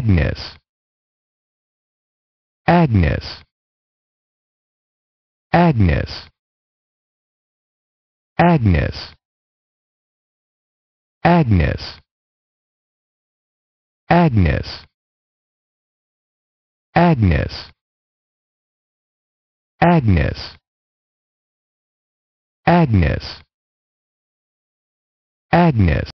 Agnes Agnes Agnes Agnes Agnes Agnes Agnes Agnes Agnes Agnes